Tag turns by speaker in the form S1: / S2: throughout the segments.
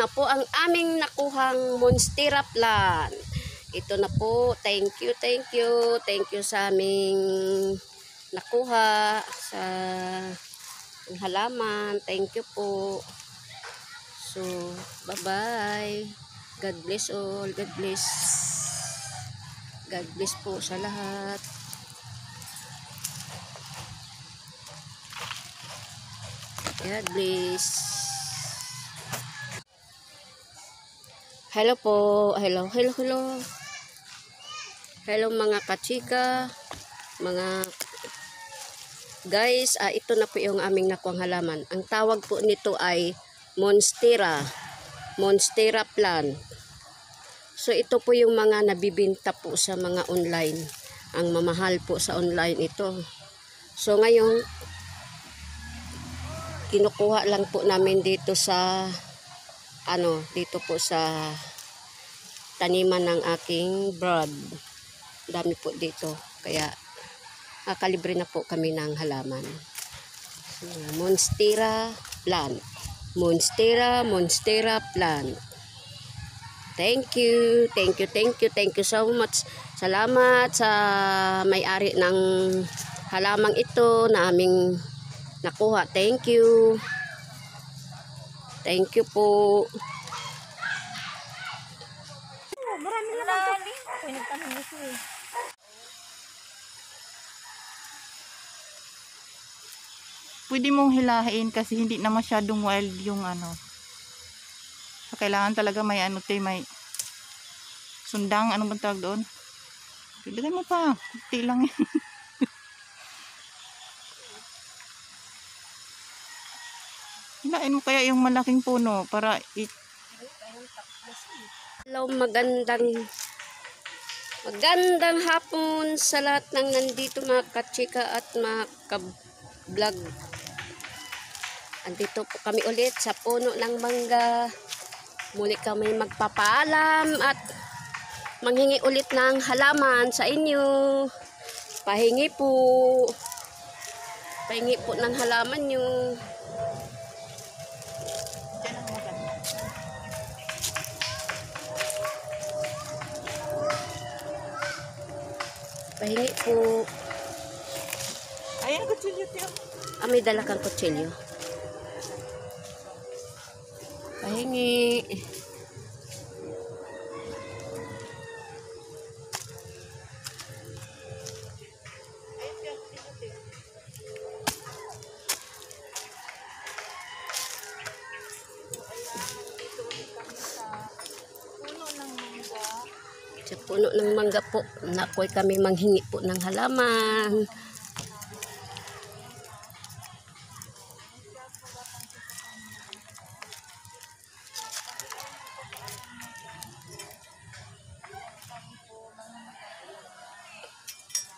S1: na po ang aming nakuhang monstera plant. Ito na po. Thank you, thank you. Thank you sa aming nakuha sa halaman. Thank you po. So, bye-bye. God bless all. God bless. God bless po sa lahat. God bless. Hello po. Hello, hello, hello. Hello mga kachika. Mga guys, ah, ito na po yung aming nakuang halaman. Ang tawag po nito ay Monstera. Monstera plant. So ito po yung mga nabibinta po sa mga online. Ang mamahal po sa online ito. So ngayon, kinukuha lang po namin dito sa ano, dito po sa taniman ng aking broad. Dami po dito. Kaya kakalibre na po kami ng halaman. Monstera plant. Monstera, Monstera plant. Thank you, thank you, thank you, thank you so much. Salamat sa may-ari ng halamang ito na aming nakuha. Thank you. Thank you po.
S2: Marami eh.
S3: pwede mong hilahin kasi hindi na masyadong wild yung ano. So, kailangan talaga may ano te, may sundang, ano bang tawag doon? Ilagay mo pa, kunti lang yan. Hilain mo kaya yung malaking puno para it,
S1: Hello, magandang magandang hapon sa lahat ng nandito mga kachika at mga ka-vlog. Andito po kami ulit sa puno ng mangga. Muli kami magpapaalam at manghingi ulit ng halaman sa inyo. Pahingi po. Pahingi po ng halaman nyo. Pahingi po.
S3: Ayan, kutsilyo tiyo.
S1: Ah, may dala kang kutsilyo. Pahingi. Sa puno ng mangga po, nakoy kami manghingi po ng halaman.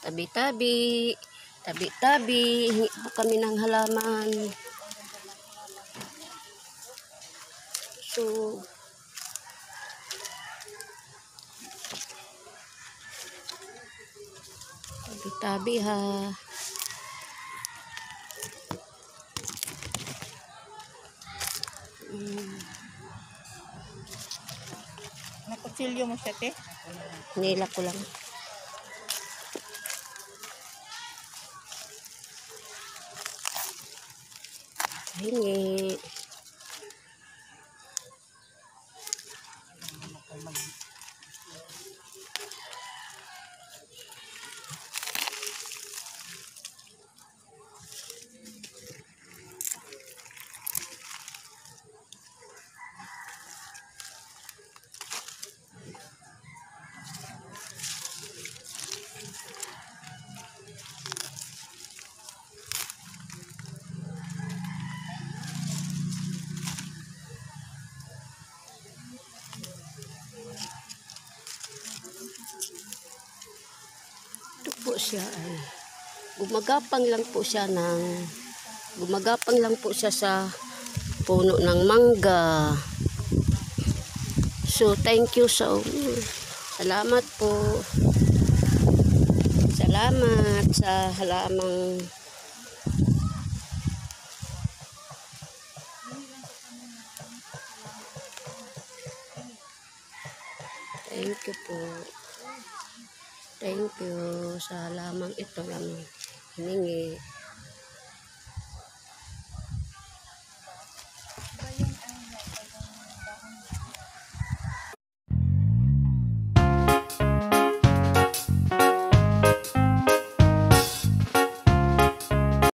S1: Tabi-tabi, tabi-tabi, hingi po kami ng halaman. So, tabi-tabi ha.
S3: Nakutsilyo mo siya, te.
S1: Nila ko lang. Hingi. Ito po siya ay gumagapang lang po siya ng gumagapang lang po siya sa puno ng mangga. So, thank you so Salamat po. Salamat sa halamang Thank you po. Thank you sa lamang ito lang hiningi.